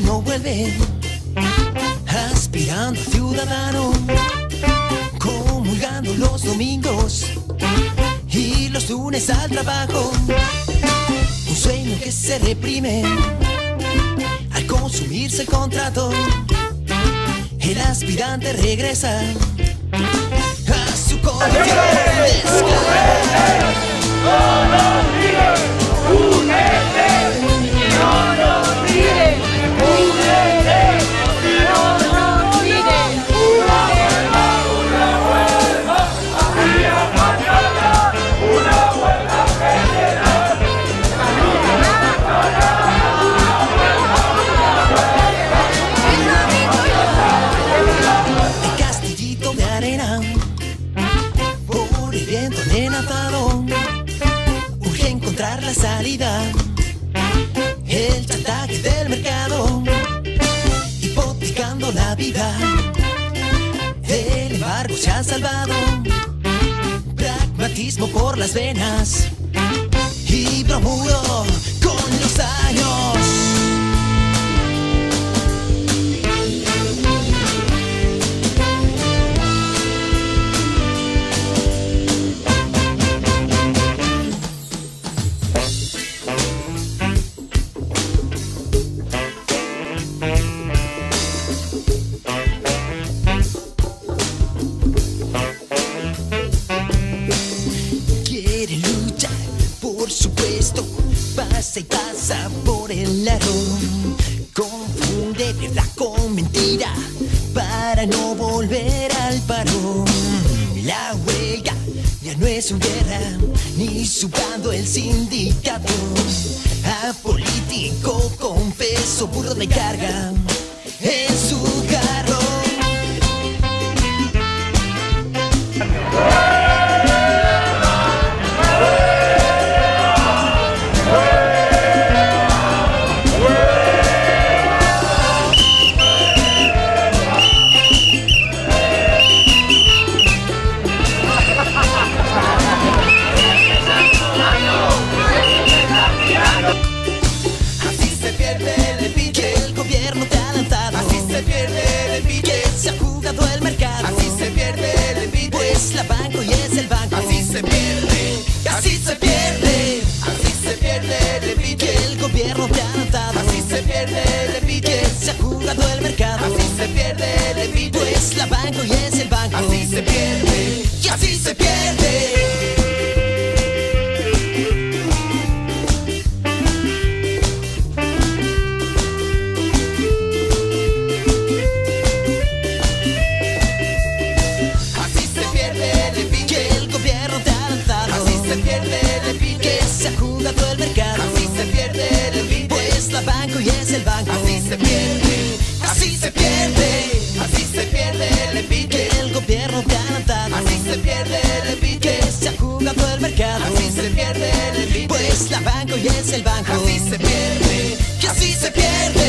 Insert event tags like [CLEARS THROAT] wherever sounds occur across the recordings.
reprime, aspirando a ciudadano, comulgando los domingos y los lunes al trabajo. Un sueño que se reprime al consumirse el contrato. El aspirante regresa a su condición se ha salvado. Pragmatismo por las venas. Y bromuro con los años y pasa por el lado, confunde verdad con mentira para no volver al paro. La huelga ya no es su guerra, ni su bando el sindicato. A político confeso, burro de carga así se pierde. Así se pierde el envidia que el gobierno ha lanzado. Así se pierde que se ha jugado el mercado. Así se pierde, que así se pierde.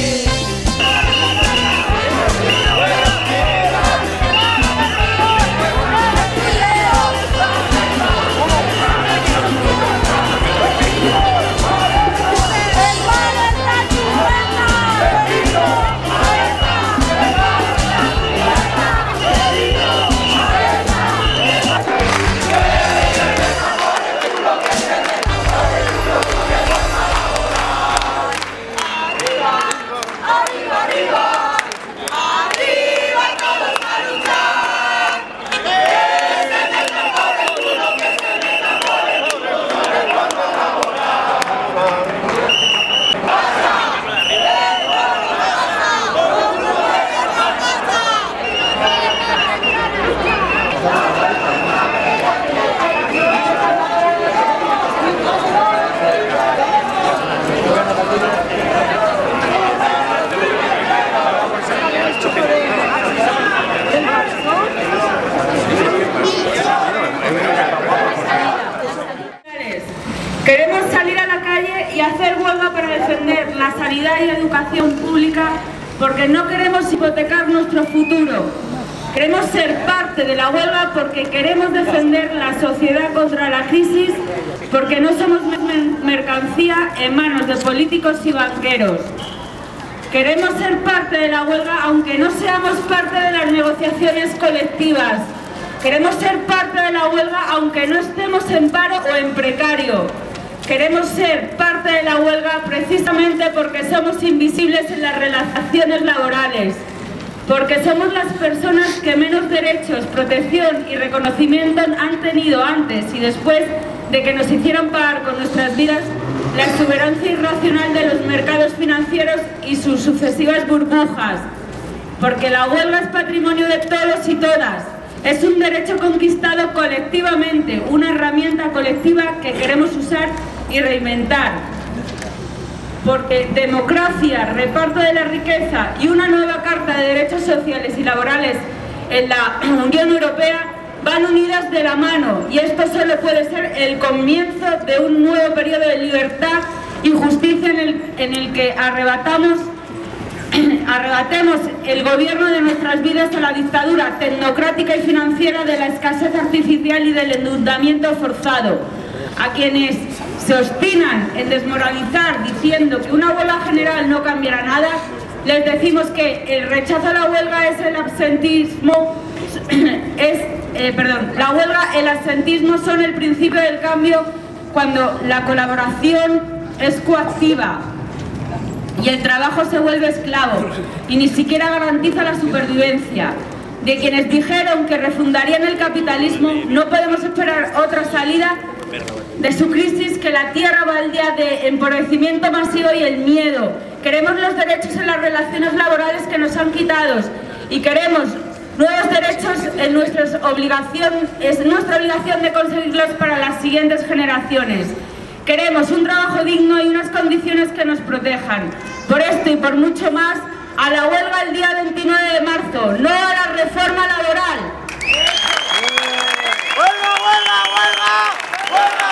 Y educación pública porque no queremos hipotecar nuestro futuro. Queremos ser parte de la huelga porque queremos defender la sociedad contra la crisis, porque no somos mer- mercancía en manos de políticos y banqueros. Queremos ser parte de la huelga aunque no seamos parte de las negociaciones colectivas. Queremos ser parte de la huelga aunque no estemos en paro o en precario. Queremos ser parte de la huelga precisamente porque somos invisibles en las relaciones laborales, porque somos las personas que menos derechos, protección y reconocimiento han tenido antes y después de que nos hicieran pagar con nuestras vidas la exuberancia irracional de los mercados financieros y sus sucesivas burbujas, porque la huelga es patrimonio de todos y todas, es un derecho conquistado colectivamente, una herramienta colectiva que queremos usar y reinventar. Porque democracia, reparto de la riqueza y una nueva Carta de Derechos Sociales y Laborales en la [CLEARS THROAT] Unión Europea van unidas de la mano y esto solo puede ser el comienzo de un nuevo periodo de libertad y justicia en el, en el que arrebatamos [CLEARS THROAT] arrebatemos el gobierno de nuestras vidas a la dictadura tecnocrática y financiera de la escasez artificial y del endeudamiento forzado. A quienes se obstinan en desmoralizar diciendo que una huelga general no cambiará nada, les decimos que el rechazo a la huelga es el absentismo, [CLEARS THROAT] es, eh, perdón, la huelga, el absentismo son el principio del cambio cuando la colaboración es coactiva, y el trabajo se vuelve esclavo y ni siquiera garantiza la supervivencia. De quienes dijeron que refundarían el capitalismo, no podemos esperar otra salida de su crisis que la tierra baldía de empobrecimiento masivo y el miedo. Queremos los derechos en las relaciones laborales que nos han quitado y queremos nuevos derechos en nuestra obligación, es nuestra obligación de conseguirlos para las siguientes generaciones. Queremos un trabajo digno y unas condiciones que nos protejan. Por esto y por mucho más, a la huelga el día 29 de marzo, no a la reforma laboral. ¡Huelga, huelga, huelga! ¡Huelga,